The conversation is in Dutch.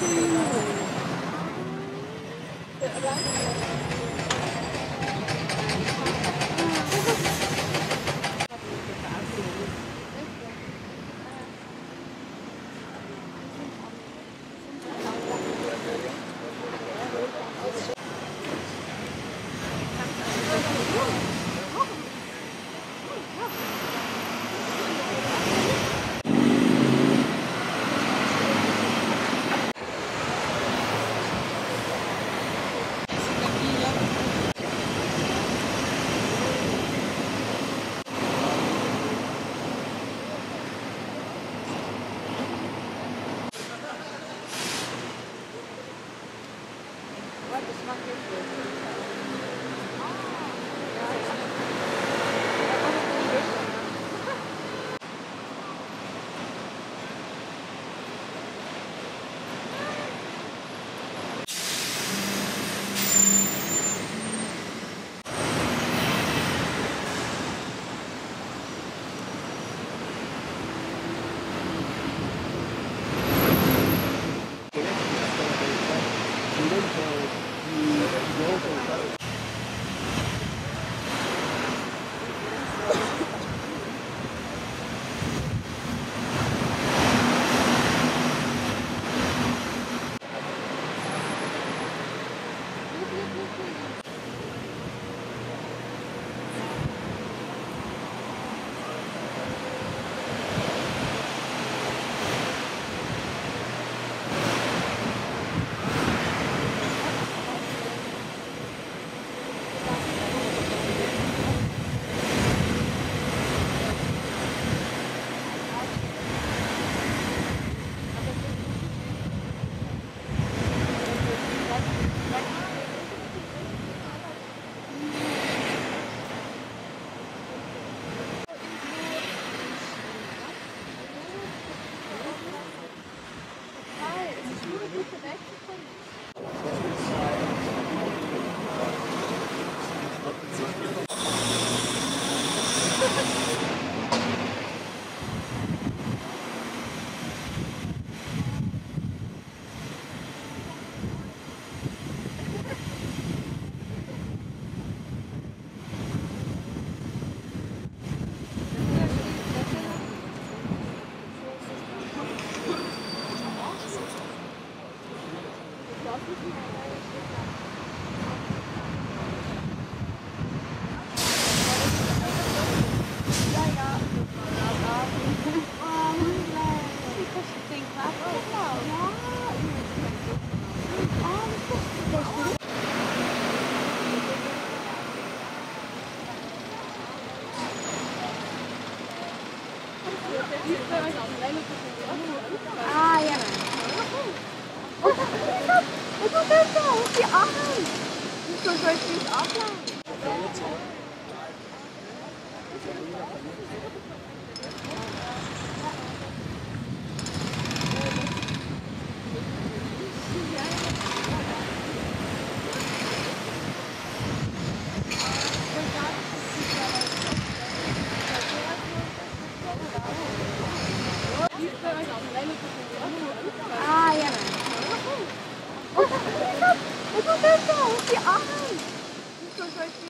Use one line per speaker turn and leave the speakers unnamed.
to ってしまって Thank you. afleiden. Niet zo even goed afleiden. Ah, ja. Oh, 我做蛋糕，我做啊，你说说。